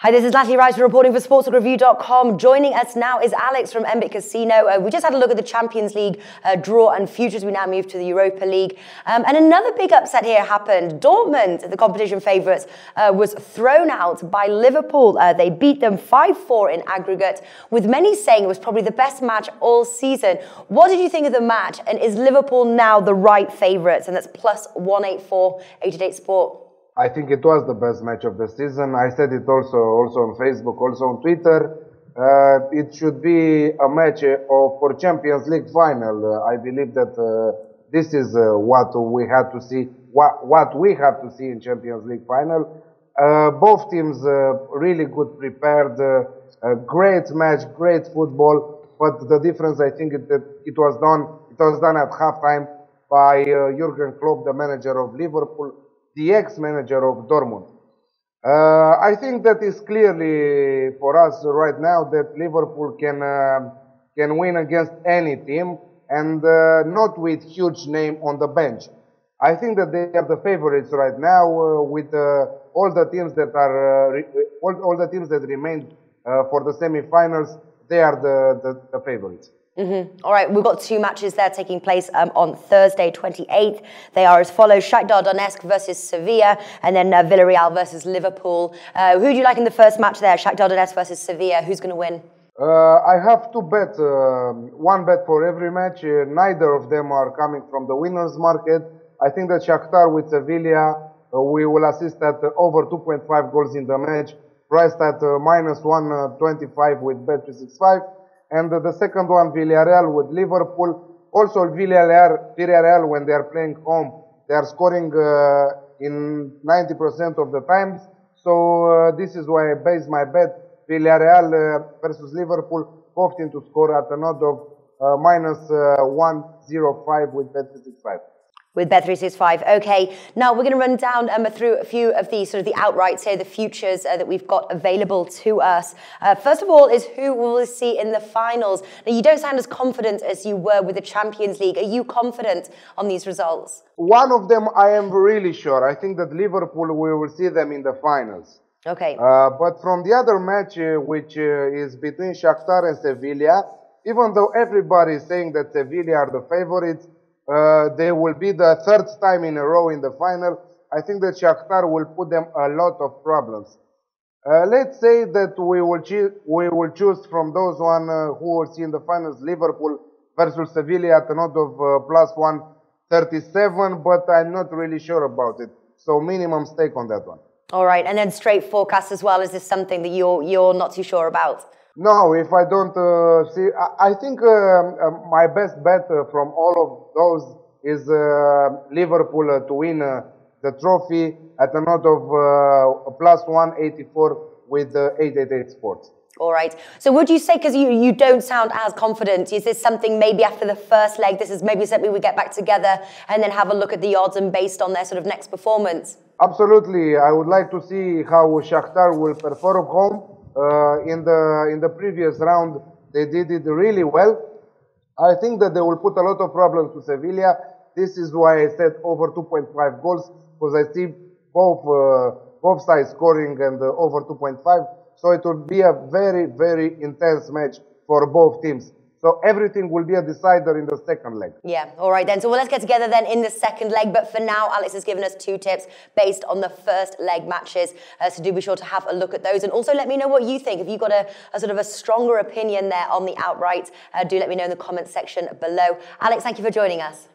Hi, this is Natalie Rice reporting for SportsReview.com. Joining us now is Alex from MBIT Casino. Uh, we just had a look at the Champions League uh, draw and futures. We now move to the Europa League. Um, and another big upset here happened. Dortmund, the competition favourites, uh, was thrown out by Liverpool. Uh, they beat them 5-4 in aggregate, with many saying it was probably the best match all season. What did you think of the match? And is Liverpool now the right favourites? And that's plus 184, 88 Sport. I think it was the best match of the season. I said it also also on Facebook, also on Twitter. Uh, it should be a match of, for Champions League final. Uh, I believe that uh, this is uh, what we had to see, what, what we have to see in Champions League final. Uh, both teams uh, really good prepared, great match, great football. But the difference, I think, that it was done. It was done at halftime by Jurgen Klopp, the manager of Liverpool the ex-manager of Dortmund. Uh, I think that is clearly for us right now that Liverpool can uh, can win against any team and uh, not with huge name on the bench. I think that they are the favorites right now uh, with uh, all the teams that are uh, all, all, the teams that remained for the semi-finals. They are the, the, the favorites. Mm-hmm. All right, we've got two matches there taking place um, on Thursday, 28th. They are as follows: Shakhtar Donetsk versus Sevilla, and then uh, Villarreal versus Liverpool. Uh, who do you like in the first match there? Shakhtar Donetsk versus Sevilla. Who's going to win? Uh, I have two bets, uh, one bet for every match. Uh, neither of them are coming from the winners market. I think that Shakhtar with Sevilla, uh, we will assist at over 2.5 goals in the match, priced at minus 125 with Bet365. And the second one, Villarreal with Liverpool. Also, Villarreal, Villarreal when they are playing home, they are scoring uh, in 90% of the times. So uh, this is why I base my bet. Villarreal uh, versus Liverpool, teams to score at an odd of uh, minus, uh, 105 with Bet365 with Bet365. Okay, now we're going to run down um, through a few of the sort of the outrights here, the futures uh, that we've got available to us. Uh, first of all, is who will we see in the finals? Now, you don't sound as confident as you were with the Champions League. Are you confident on these results? One of them, I am really sure. I think that Liverpool, we will see them in the finals. Okay. Uh, but from the other match, uh, which uh, is between Shakhtar and Sevilla, even though everybody is saying that Sevilla are the favorites, uh, they will be the third time in a row in the final. I think that Shakhtar will put them a lot of problems. Uh, let's say that we will, we will choose from those one uh, who will see in the finals Liverpool versus Sevilla at a note of uh, plus 137, but I'm not really sure about it. So minimum stake on that one. All right, and then straight forecast as well. Is this something that you're you're not too sure about? No, if I don't uh, see, I, I think uh, uh, my best bet uh, from all of those is uh, Liverpool uh, to win the trophy at a note of plus 184 with 888 Sports. All right. So would you say, because you, you don't sound as confident, is this something maybe after the first leg, this is maybe something we get back together and then have a look at the odds and based on their sort of next performance? Absolutely. I would like to see how Shakhtar will perform home uh, in the in the previous round they did it really well. I think that they will put a lot of problems to Sevilla. This is why I said over 2.5 goals because I see both uh, both sides scoring and uh, over 2.5. So it will be a very very intense match for both teams. So everything will be a decider in the second leg. Yeah, all right then. So well, let's get together then in the second leg. But for now, Alex has given us two tips based on the first leg matches. Uh, so do be sure to have a look at those. And also let me know what you think. If you've got a, a sort of a stronger opinion there on the outright, uh, do let me know in the comments section below. Alex, thank you for joining us.